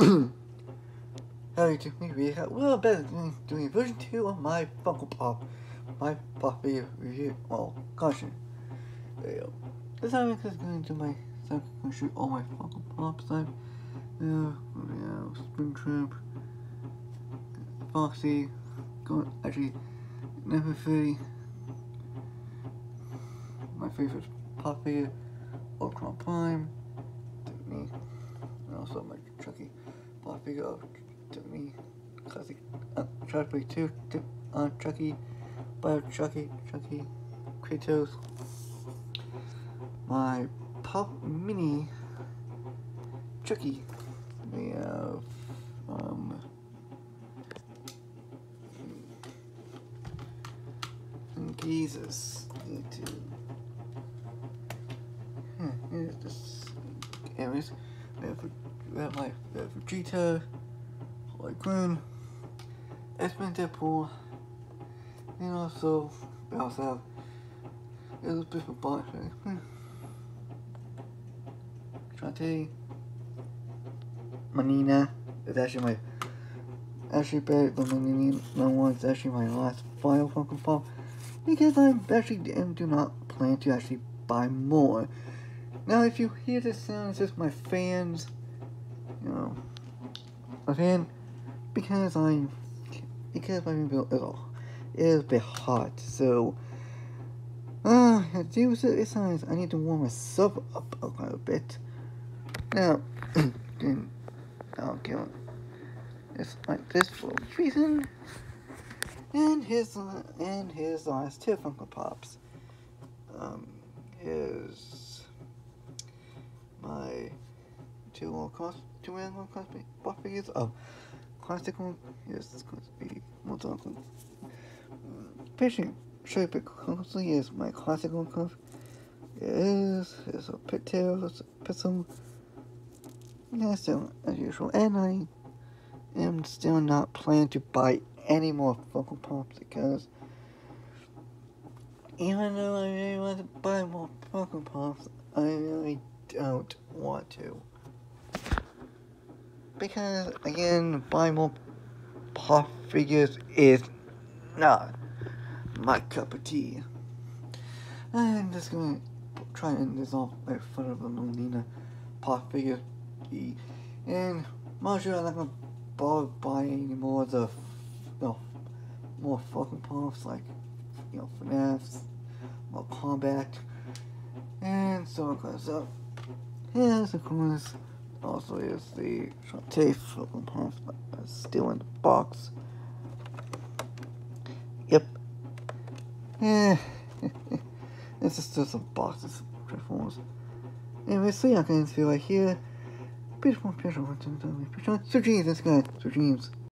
How do you do me review? Well, better doing, doing version 2 of my Funko Pop. My Pop video review. Well, caution. Video. This time I'm going to my. So I'm shoot all my Funko Pops. I've. Uh, yeah, Springtrap. Foxy. Going, actually, Never 30. My favorite Pop figure. Ultron Prime. And also my Chucky Figure of to me. Classic. Uh, to play two. two uh, Chucky. Bio Chucky. Chucky. Kratos. My Pop Mini. Chucky. We have. Um. Jesus. Need to. Hmm, here's this. Anyways, we have, we have my we have Vegeta, Holy Queen, X-Men Deadpool, and also we also have Elizabeth. Hmm. Shantae, Manina is actually my actually better the Manina one is actually my last final Funko Pop because I'm actually and do not plan to actually buy more. Now, if you hear this sound, it's just my fans, you know, my fan, because I'm, because my built it is a bit hot, so, uh, due to size, I need to warm myself up a little bit. Now, then, I'll get it's like this for a reason. And his uh, and his last two Funko Pops. Um, his my two more cost two more cosplay pop figures of classic one. Yes, this to be talking. Fishing shape closely is my classic one. Cuff. Is is a pigtail, it's a pistol. Yeah, still as usual, and I am still not planning to buy any more Funko Pops because even though I really want to buy more Funko Pops, I really don't want to. Because, again, buying more Pop figures is not my cup of tea. I'm just gonna try and dissolve my front of the Molina Pop figure. And, Marshall, I'm not gonna bother buying any more of the know, more fucking pops like, you know, FNAFs, Mortal Kombat, and so on stuff. Yes, of course, also is the Shantae pops, still in the box. Yep. Yeah. this is just some boxes Transformers. Anyway, so yeah, I can feel right here. Beautiful, beautiful, beautiful, beautiful, beautiful, this guy, dreams.